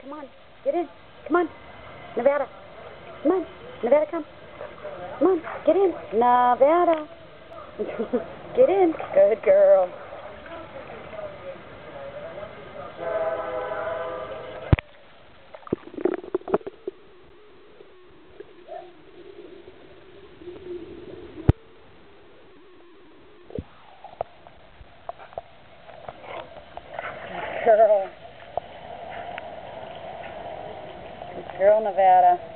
come on. Get in. Come on. Nevada. Come on. Nevada, come. Come on. Get in. Nevada. Get in. Good girl. girl. Girl Nevada.